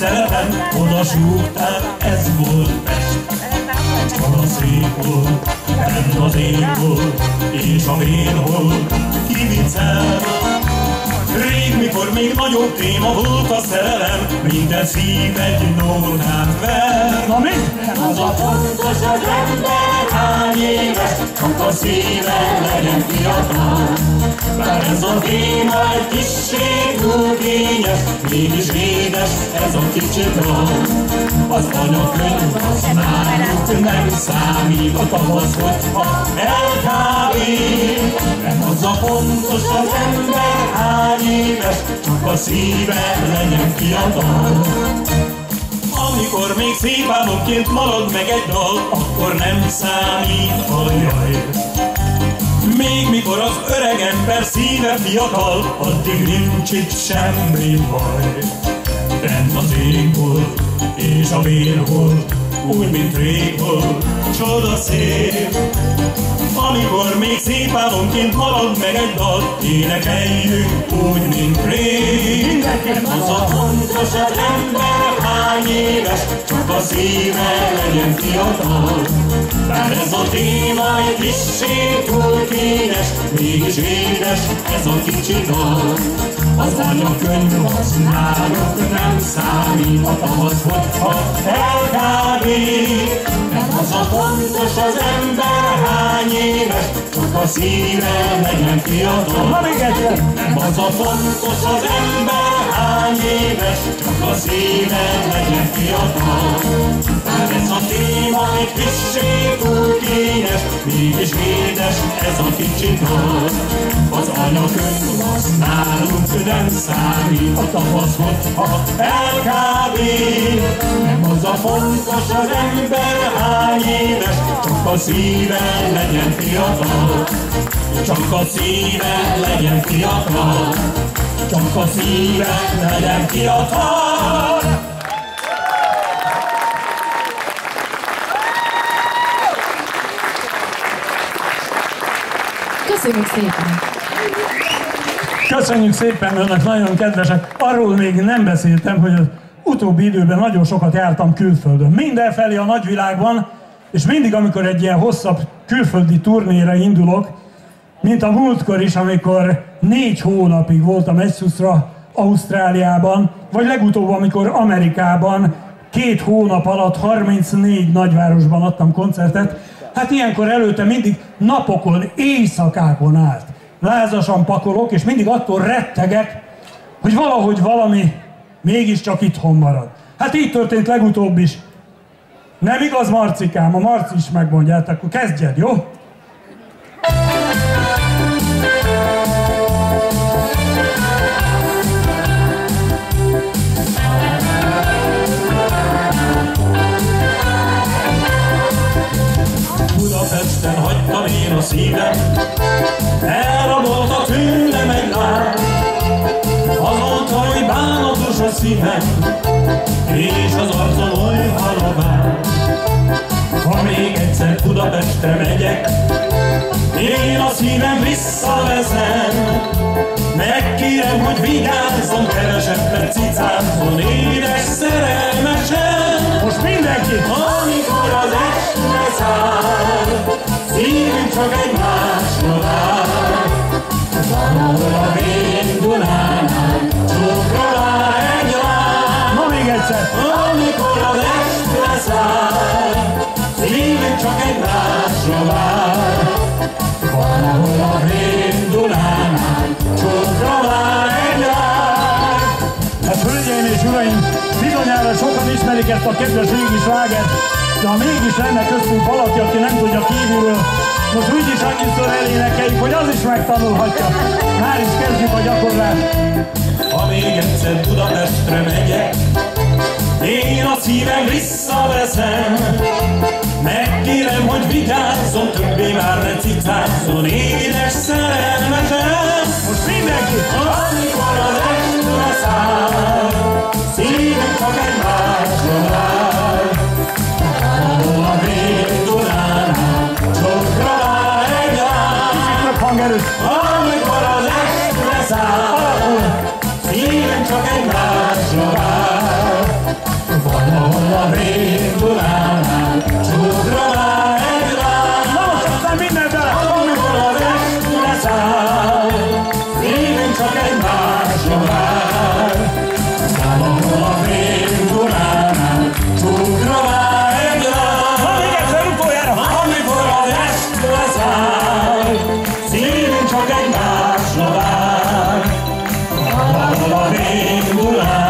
szeretem, oda súgtál, ez volt Pest. Csoda szép volt, benn az én volt, és a vén volt, kiviccel. Rég, mikor még nagyobb téma volt a szerelem, minden szív egy nótát ver. Na mi? Az a fontos, hogy ember hány éves, csak a szíve legyen fiatal. Bár ez a egy kissé túl kényes, mégis édes ez a kicsi dal. Az anyakönyv az nálunk nem számít, a tavasz, hogyha elkábít. Nem az a fontos, az ember hány éves, csak a szíve legyen fiatal. Amikor még szép álmomként marad meg egy dal, akkor nem számít a jaj. Még mikor az öreg ember szíve fiatal, addig nincs itt semmi baj. Benn az ég volt, és a volt, úgy, mint rég volt, csoda szép. Amikor még szép álomként marad meg egy dal, énekeljük úgy, mint rég. Az a fontos, az ember hány éves, csak a szíve legyen fiatal. Bár ez a téma egy kissé túl kényes, mégis édes ez a kicsi dal. Az anyakönyv az náluk nem számít, a tavasz, hogyha elkábít. Nem az a fontos, az ember hány éves, csak a szíve legyen fiatal. Nem az a fontos, az ember hány éves, csak a szíve legyen fiatal. Bár ez a téma egy kissé túl kényes, mégis édes ez a kicsi dal. Az anyakönyv az nálunk nem számít, a tavasz, hogyha elkábít. Nem az a fontos, az ember hány éves, csak a szíve legyen fiatal. Csak a szíve legyen fiatal, csak a szíve legyen fiatal. Köszönjük szépen! Köszönjük szépen, önök nagyon kedvesek. Arról még nem beszéltem, hogy az utóbbi időben nagyon sokat jártam külföldön. Mindenfelé a nagyvilágban, és mindig, amikor egy ilyen hosszabb külföldi turnéra indulok, mint a múltkor is, amikor négy hónapig voltam Essusra Ausztráliában, vagy legutóbb, amikor Amerikában két hónap alatt 34 nagyvárosban adtam koncertet, hát ilyenkor előtte mindig napokon, éjszakákon át. Lázasan pakolok, és mindig attól rettegek, hogy valahogy valami mégiscsak itthon marad. Hát így történt legutóbb is. Nem igaz, Marcikám? A Marci is megmondja, hát akkor kezdjed, jó? Szívem, és az arcom oly halabán. Ha még egyszer Budapestre megyek, én a szívem visszaveszem. Megkérem, hogy vigyázzon, kevesebbet cicázzon, édes szerelmesen. Most mindenki! Amikor az este száll, szívünk csak egymásra kedves régi slágert, de ha mégis lenne köztünk valaki, aki nem tudja kívülről, most úgyis annyiszor elénekeljük, hogy az is megtanulhatja. Már is kezdjük a gyakorlást. Ha még egyszer Budapestre megyek, én a szívem visszaveszem. Megkérem, hogy vigyázzon, többé már ne cicázzon, édes szerelmesem. előtt. Amikor az est leszáll, szívem csak egymásra vár. Van, a rég czekaj na szlobach. Pomalowanych gulach.